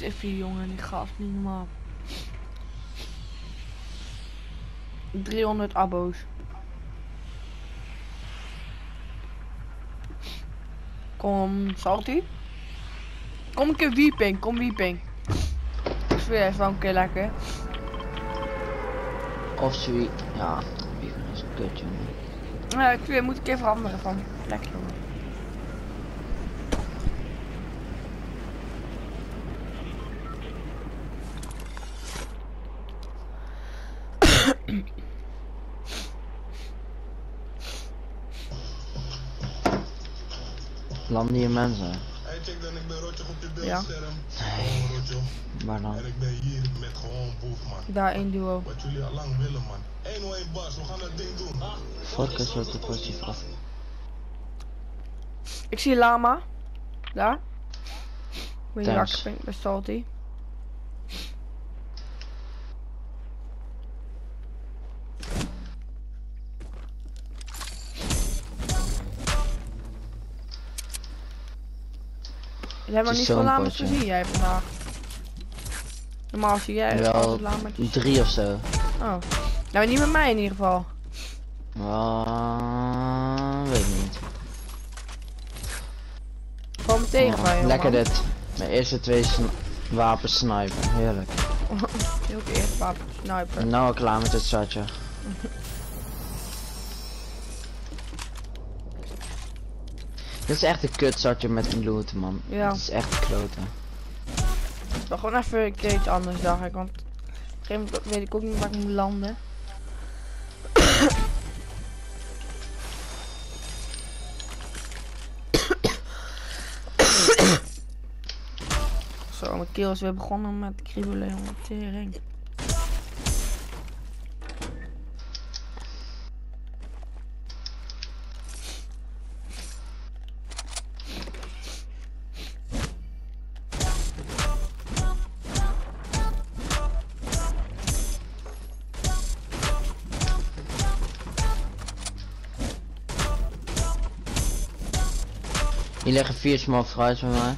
Siffy jongen, die gast niet normaal. 300 abos. Kom, Salty. Kom een keer wieping, kom wieping. Ik zweer, is wel een keer lekker. Of zoiets. Ja, weer is kut jongen. Ja, ik zweer, moet ik even veranderen van plek jongen. Landen hier mensen? Hey check dan, ik ben Rotjoch op je Ja. beeldscherm. Nee. Waar dan? En ik ben hier met gewoon boef man. Daar één duo. Wat jullie al lang willen man. 101 bas, we gaan dat ding doen. Focus op de positief af. Ik zie lama. Daar. Moet je Thanks. wakker bij Salty. Je hebt nog niet veel potje. gezien jij vandaag. Normaal zie jij Wel drie of zo. Oh. Nou, niet met mij in ieder geval. Uh, weet ik niet. Tegenvallen, Oh, jongen. lekker dit. Mijn eerste twee wapens snipen. Heerlijk. Heel eerst wapen sniper. En nou klaar met het zatje. Dit is echt een kutzatje met een loot man. Ja. Dit is echt kloten. Maar gewoon even een keer iets anders dacht ik, want op een weet ik ook niet waar ik moet landen. Zo, mijn keel is weer begonnen met kriebelen, jongen. Tering. Hier liggen vier small fries bij mij.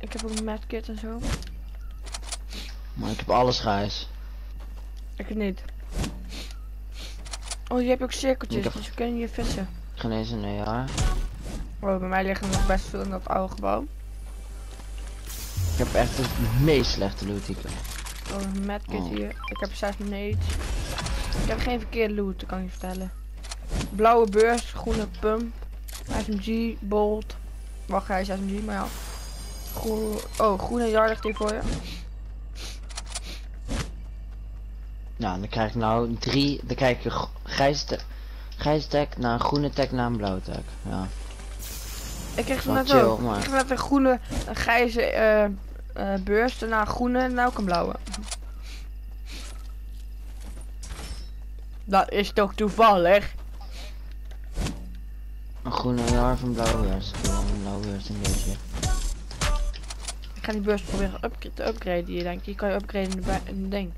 Ik heb ook een medkit en zo. Maar ik heb alles grijs. Ik het niet. Oh, je hebt ook cirkeltjes, heb- dus we kunnen hier vissen. Geen eens een jaar. Oh, bij mij liggen nog best veel in dat oude gebouw. Ik heb echt de meest slechte loot die ik heb. Oh, een medkit Oh. hier. Ik heb zes nades. Ik heb geen verkeerde loot, dat kan ik je vertellen. Blauwe beurs, groene pump, SMG, bolt. Wacht, hij is SMG, maar ja. Groen, oh, groene jar ligt hier voor je. Nou, dan krijg ik nou drie. Dan krijg gr- grijze, te- grijze tag naar een groene tag naar een blauwe tag. Ja. Ik kreeg net chill, ook. maar- Ik kreeg net een groene, een grijze eh, eh, beurs, daarna een groene en nou ook een blauwe. Dat is toch toevallig? Een groene jaar van blauwe beurs. Ik wil een blauwe beurs in deze. Ik ga die beurs proberen te upgraden hier, denk ik. Die kan je upgraden in de, bij- in de ding.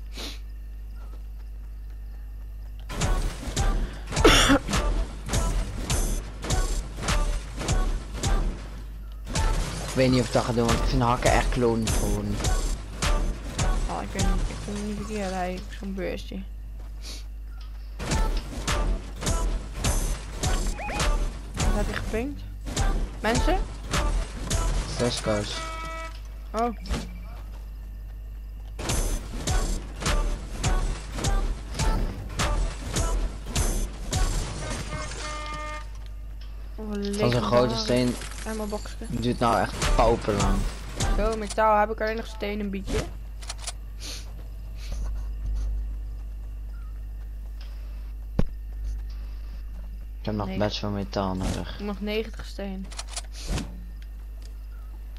Ik weet niet of ik dat ga doen, want ik vind hakken echt kloon gewoon. Oh, ik weet niet. Ik vind het niet verkeerd, hij zo'n beursje. Heb je gepinkt? Mensen? Zes cars. Oh. Oh, Van zo'n grote steen duurt nou echt pauper lang. Zo, metaal heb ik alleen nog steen een beetje. Heb nog Nee. best veel metaal nodig. Nog 90 steen.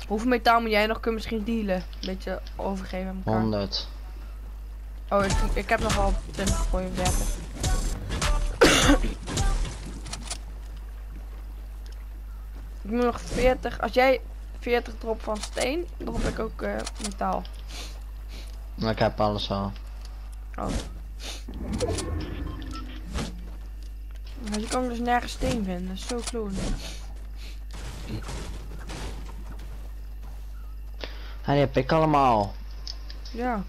Hoeveel metaal moet jij nog? Kun je misschien dealen? Een beetje overgeven aan elkaar. 100. Oh, ik, ik heb nog wel 20 voor je 30. ik moet nog 40. Als jij 40 drop van steen, drop ik ook eh, metaal. Maar ik heb alles al. Oh. Maar je kan dus nergens steen vinden. Dat is zo kloon. Ja, die heb ik allemaal. Ja.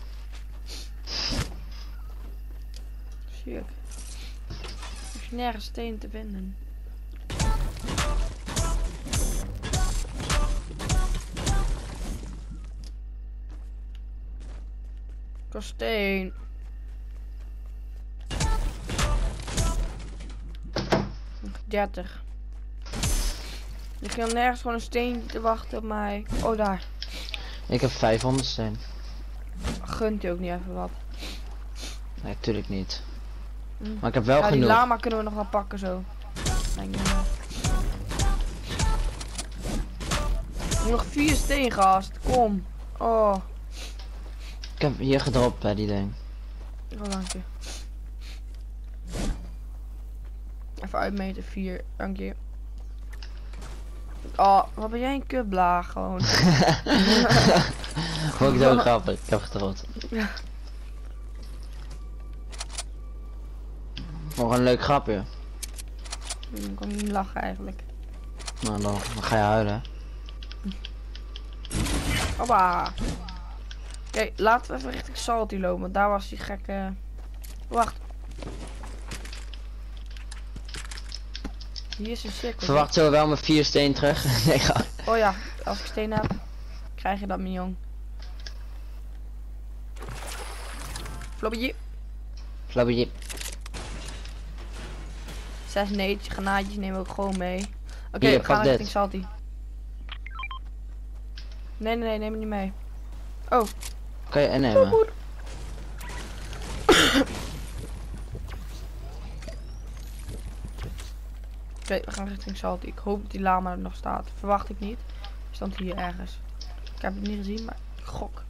Shit. Er is nergens steen te vinden. Kosteen. 30. Je kan nergens gewoon een steen te wachten op mij. Oh, daar. Ik heb 500 steen. Gunt je ook niet even wat. Nee, natuurlijk niet. Hm. Maar ik heb wel Ja, die genoeg. lama kunnen we nog wel pakken zo. Denk ik. Nog vier steengast, kom. Oh, Ik heb hier gedropt bij die ding. oh dank je. Even uitmeten, vier, dank je. Oh, wat ben jij een kutblaag gewoon. Vond ik zo grappig. Ik heb. Ja. Nog een leuk grapje. Ik kan niet lachen eigenlijk. Nou, dan, dan ga je huilen. Hoppa. Oké, laten we even richting Salty lopen, want daar was die gekke... Wacht. Hier is een cirkel. Verwacht zo wel mijn vier steen terug. nee, ga. Oh ja, als ik steen heb, krijg je dat, mijn jong. Flabbetje. Zes neetjes, granaatjes nemen we ook gewoon mee. Oké, we gaan pak richting. Salty. Nee, nee, nee, neem het niet mee. Oh, Kan je innemen? goed. Oké, we gaan richting Salty. Ik hoop dat die lama er nog staat. Verwacht ik niet. Hij stond hier ergens. Ik heb het niet gezien, maar ik gok.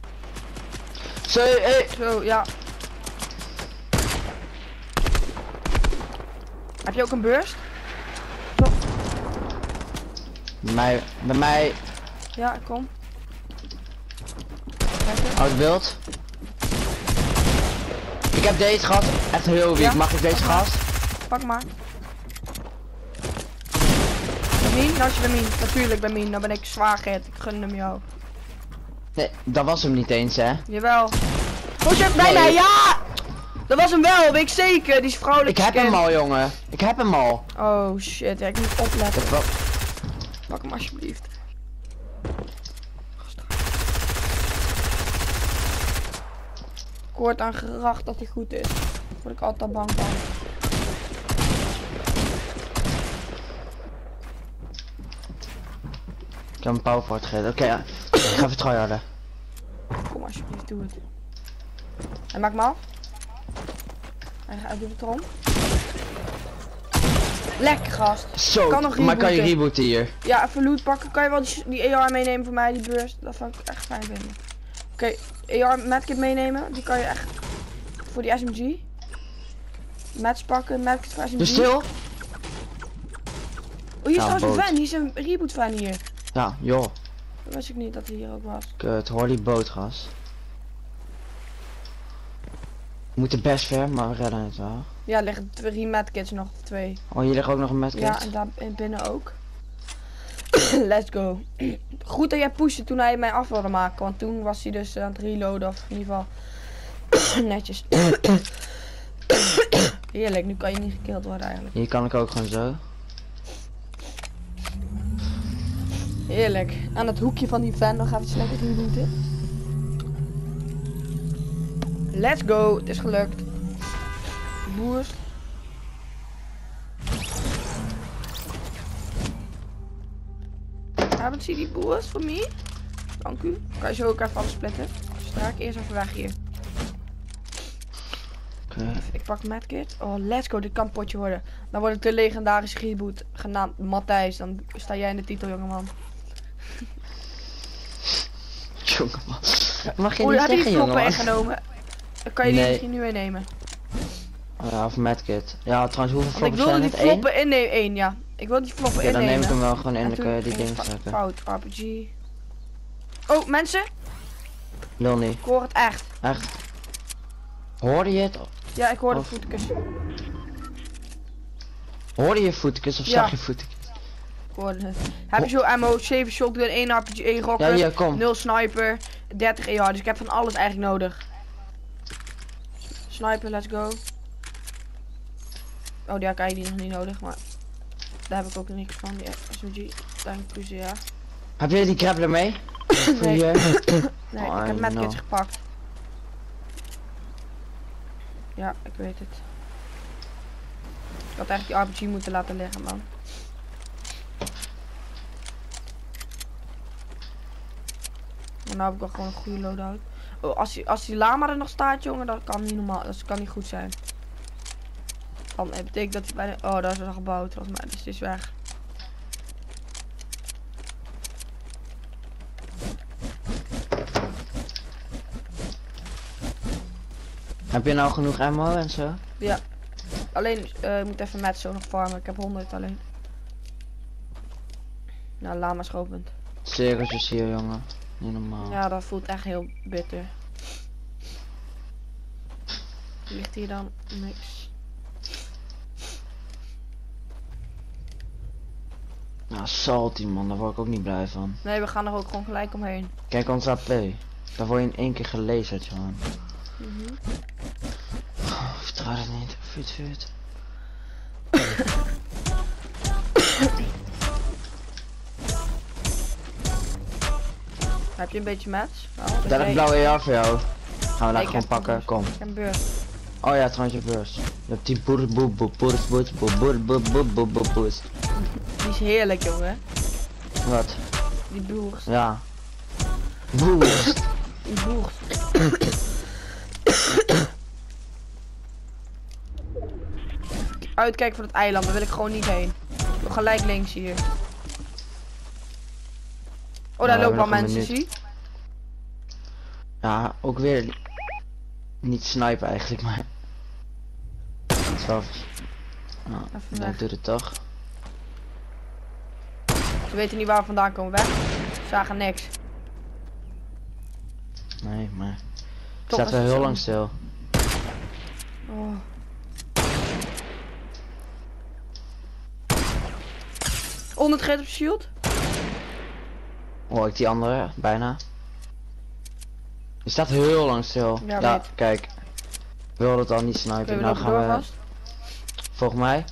Zo, hey. Zo, ja. Heb je ook een burst? Bij mij, bij mij, Ja, ik kom. Oud beeld. Ik heb deze gehad, echt heel. Ja? Mag ik deze gast? Pak maar. Mien? Nou is je bij Mien. Natuurlijk bij Mien. Dan ben ik zwaar gehit. Ik gun hem jou. Nee, dat was hem niet eens, hè. Jawel. Oh shit, bij Nee. mij. Ja! Dat was hem wel, weet ik zeker. Die is vrouwelijk Ik heb hem al, jongen. Ik heb hem al. Oh shit, ja, ik moet opletten. wel... Pak hem alsjeblieft. Word aan geracht dat hij goed is. Word ik altijd bang van. Heb een powerport gegeten. Oké, ja. ik ga even tryharden. Kom alsjeblieft, doe het. Hij maakt me af. Hij gaat doe het erom. Lekker gast. Zo, Kan nog maar kan je rebooten. hier? Ja, even loot pakken. Kan je wel die, die AR meenemen voor mij, die burst? Dat zou ik echt fijn vinden. Oké, AR medkit meenemen. Die kan je echt voor die SMG. Mats pakken, medkit voor SMG. Dus stil? Oh, hier is Ja, trouwens een van. Hier is een reboot van hier. Ja, joh. Dat wist ik niet dat hij hier ook was. Kut, hoor die bootgas. We moeten best ver, maar we redden het wel. Ja, er liggen drie medkits nog, twee. Oh, hier ligt ook nog een medkit. Ja, en daar en binnen ook. Let's go. Goed dat jij pushte toen hij mij af wilde maken. Want toen was hij dus aan het reloaden. Of in ieder geval netjes. Heerlijk, nu kan je niet gekild worden eigenlijk. Hier kan ik ook gewoon zo. Heerlijk. Aan het hoekje van die fan nog even lekker rebooten. Let's go. Het is gelukt. Boers. Hebben ze die boers voor mij? Dank u. Kan je zo ook even alles splitten? Sta ik eerst even weg hier. Ik pak medkit. Oh, let's go. Dit kan potje worden. Dan wordt het de legendarische reboot genaamd Matthijs. Dan sta jij in de titel, jongeman. Jongeman. Mag je niet heb je die zeggen, floppen jongeman? ingenomen? Dan kan je die Nee. misschien nu meenemen. Oh, ja, of medkit. Ja, trouwens, hoeveel ik floppen wilde zijn die het? Eén? floppen innemen. één, ja. Ik wil die floppen Ja, dan innemen. neem ik hem wel gewoon in dan kun je die fa- trekken. Fout, RPG. Oh, mensen. Lul niet. Ik hoor het echt. Echt. Hoorde je het? Ja, ik hoor de Of- voetkus. Hoorde je voetjes of Ja. zag je voetjes? Coordinates. Heb je zo ammo, 7 shotgun, 1 RPG, 1 Ja, rocket, hier, kom. 0 sniper, 30 ER. Dus ik heb van alles eigenlijk nodig. Sniper, let's go. Oh, die heb ik eigenlijk nog niet nodig, maar daar heb ik ook niks van. Die SMG, dank u zeer. Heb jij die grappler mee? Nee. Nee, Oh, ik heb I medkits know. gepakt. Ja, ik weet het. Ik had eigenlijk die RPG moeten laten liggen, man. Nou heb ik wel gewoon een goede loadout. Oh, als die, als die lama er nog staat, jongen, dat kan niet normaal. Dat kan niet goed zijn. Dan betekent dat hij bijna... Oh, daar is al gebouwd, volgens mij. Dus het is weg. Heb je nou genoeg ammo en zo? Alleen, eh, ik moet even met zo nog farmen. Ik heb 100 alleen. Nou, lama schopend. Cirkeltjes hier, jongen. Niet normaal. Ja, dat voelt echt heel bitter. Ligt hier dan niks? Nou, salty man, daar word ik ook niet blij van. Nee, we gaan er ook gewoon gelijk omheen. Kijk ons AP. Daar word je in één keer gelezerd, jongen. Mhm. Oh, vertrouw het niet. Vuut, vuut. Heb je een beetje match? Nou, Daar heb ik blauwe AR voor jou. Gaan we daar ik gewoon pakken, kom. Ik heb een beurt. Oh ja, trouwens je burst. Je hebt die boer boer boer boer boer boer boer boer boer boer boer. Die is heerlijk, jongen. Wat? Die boer. Ja. Boost. Die boer. Uitkijken voor het eiland, daar wil ik gewoon niet heen. Ik wil gelijk links hier. Oh, daar we lopen al mensen, zie. Ja, ook weer niet snipen eigenlijk, maar. Het is wel. Nou, dat doet het toch. Ze weten niet waar we vandaan komen. Weg. Ze zagen niks. Nee, maar. Wel het heel lang stil. Oh. Onder het op shield. Oh, ik die andere, bijna. Die staat heel lang stil. Ja, weet. kijk. Wilde het al niet snipen. Nou gaan we. vast? Volgens mij.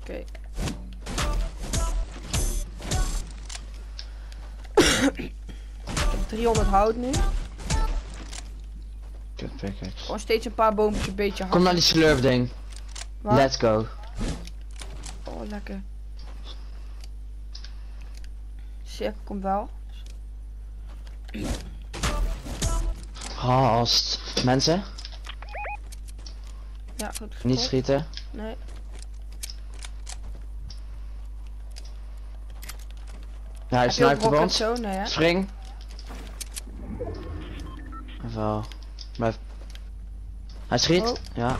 Oké. Ik heb 300 hout nu. Gewoon steeds een paar boompjes een beetje hard. Kom naar die slurf ding. Let's go. Oh, lekker. Cirkel komt wel. Hast. Mensen, Ja, goed. niet schieten. Nee. Ja, hij je ook snipt op ons. zo? Spring. Wel. Blijf. Hij schiet. Oh. Ja,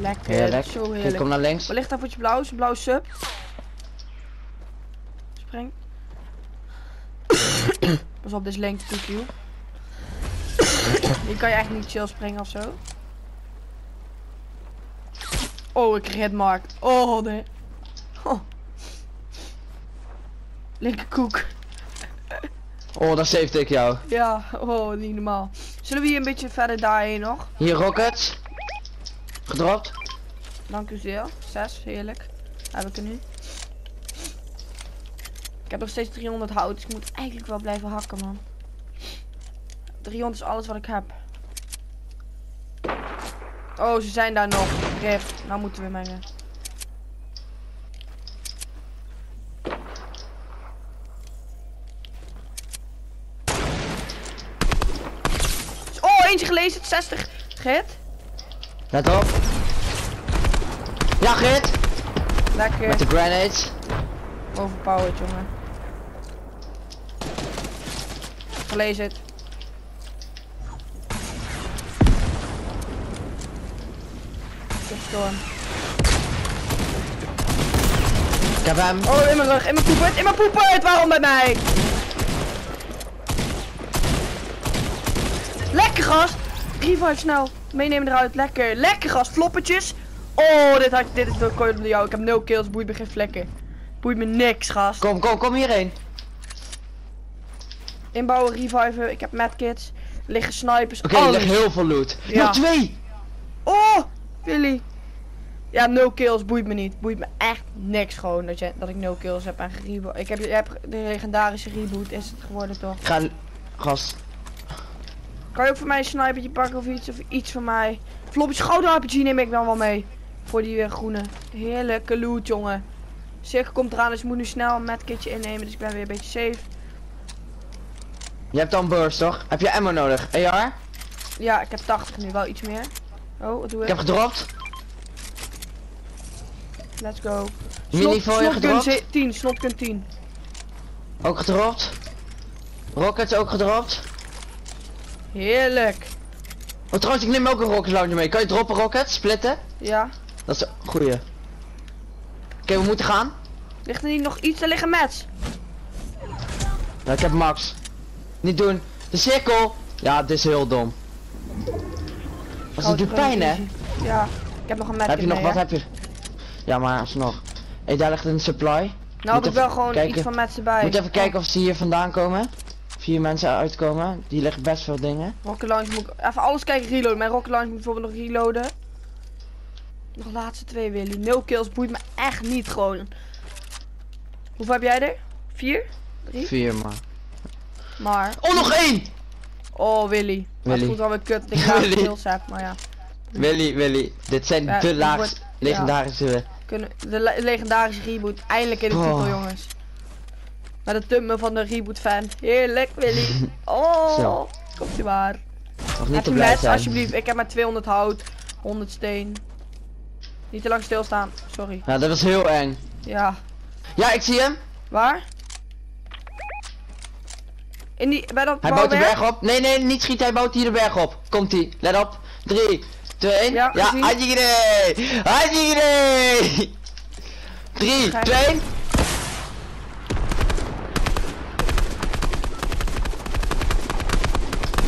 Lekker. heerlijk. Zo heerlijk. kom naar links. Waar ligt daar voor je blauw? Is een blauwe sub? Spring. Pas op, dit is lengte kill. Hier kan je eigenlijk niet chill springen of zo. Oh, ik kreeg hitmark. Oh, nee. Oh. Linkerkoek. Oh, daar saved ik jou. Ja, oh, niet normaal. Zullen we hier een beetje verder daarheen nog? Hier rockets. Gedropt. Dank u zeer. Zes, heerlijk. Heb ik er nu. Ik heb nog steeds 300 hout, dus ik moet eigenlijk wel blijven hakken, man. 300 is alles wat ik heb. Oh, ze zijn daar nog. Rip. Nou moeten we mengen. Oh, eentje gelezen. 60. Git. Let op. Ja, Grit. Lekker. Met de grenades. Overpowered, jongen. Gelezen het. Storm. Ik heb hem. Oh, in mijn rug, in mijn poepert, in mijn poepert! Waarom bij mij? Lekker gast! Revive snel. Meenemen eruit. Lekker. Lekker gas. Floppetjes. Oh, dit, had, dit is wel kort door jou. Ik heb nul kills. Boeit me geen vlekken. Boeit me niks, gast. Kom, kom, kom hierheen. Inbouwen, reviven. Ik heb medkits. Er liggen snipers. Oké, er ligt heel veel loot. Ja. Nog twee! Oh, Willy. Ja, nul kills. Boeit me niet. Boeit me echt niks gewoon dat, je, dat ik nul kills heb en gereboot. Ik heb, je hebt de legendarische reboot is het geworden toch? Ga, gast. Kan je ook voor mij een snipertje pakken of iets? Of iets van mij? Floppy gouden RPG neem ik dan wel mee. Voor die eh, groene. Heerlijke loot, jongen. Cirkel komt eraan, dus ik moet nu snel een medkitje innemen. Dus ik ben weer een beetje safe. Je hebt dan burst, toch? Heb je ammo nodig? AR? Ja, ik heb 80 nu, wel iets meer. Oh, wat doe Ik ik? heb gedropt. Let's go. Mini voor je gedropt. ze- 10, snotgun 10. Ook gedropt. Rockets ook gedropt. Heerlijk. Oh, trouwens, ik neem ook een rocket launcher mee. Kan je droppen rockets? Splitten? Ja. Dat is een goeie. Oké, we moeten gaan. Ligt er niet nog iets? Er liggen mats. Ja, ik heb max. Niet doen. De cirkel. Ja, dit is heel dom. Als het doet pijn, hè? Ja. Ik heb nog een medkit Heb je nog, wat heb je? Ja, maar alsnog. Hé, daar ligt een supply. Nou heb ik even wel gewoon kijken. iets van mats erbij. Moet even kijken of ze hier vandaan komen. Vier mensen uitkomen. Die liggen best veel dingen. Rocket launch moet ik even alles kijken reloaden. Mijn rocket launch moet bijvoorbeeld nog reloaden. Nog de laatste twee Willy. Nul kills boeit me echt niet gewoon. Hoeveel heb jij er? Vier? Drie? Vier, maar. Maar. Oh, nog één! Oh Willy. Het Willy. voelt wel weer kut dat ik laatste Willy. kills heb. Maar ja. Willy, Willy. Dit zijn Ja, de laagste wordt- legendarische. Kunnen, de le- legendarische reboot. Eindelijk in de Oh. titel jongens. Met de thumbnail van de reboot fan. Heerlijk Willy. Oh. Komt u maar. Nog niet Heb te je blij alsjeblieft. Ik heb maar 200 hout. 100 steen. Niet te lang stilstaan. Sorry. Ja, dat was heel eng. Ja. Ja, ik zie hem. Waar? In die, bij dat Hij bouwt de berg op. Nee, nee, niet schieten. Hij bouwt hier de berg op. Komt ie. Let op. 3, 2, 1. Ja, Ja, gezien. Hajigere! Hajigere! 3, Kijk. 2, 1.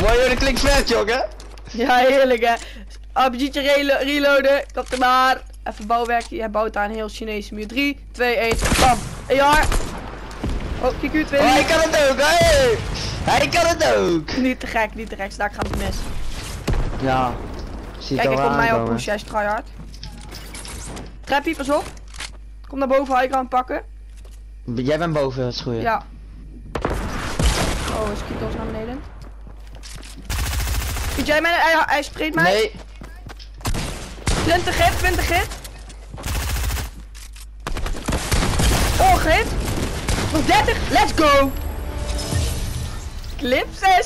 Mooi, joh, dat klinkt vet, jongen. Ja, heerlijk hè. RPG'tje relo- reloaden. Komt er maar. Even bouwwerkje. Hij bouwt daar een heel Chinese muur. 3, 2, 1. Bam. AR. Oh, QQ 2. Oh, hij kan het ook, hey! Hij kan het ook. Niet te gek, niet te gek. Daar gaat het mis. Ja. Zie Kijk, hij komt mij aankomen. pushen. Hij is tryhard. Trappie, pas op. Kom naar boven, hij kan pakken. Jij bent boven, dat is goed. Ja. Oh, is Kitos naar beneden? Schiet jij mij? Hij, hij spreekt mij? Nee, 20 hit, 20 hit. Oh, hit. Nog 30. Let's go. Clip 6.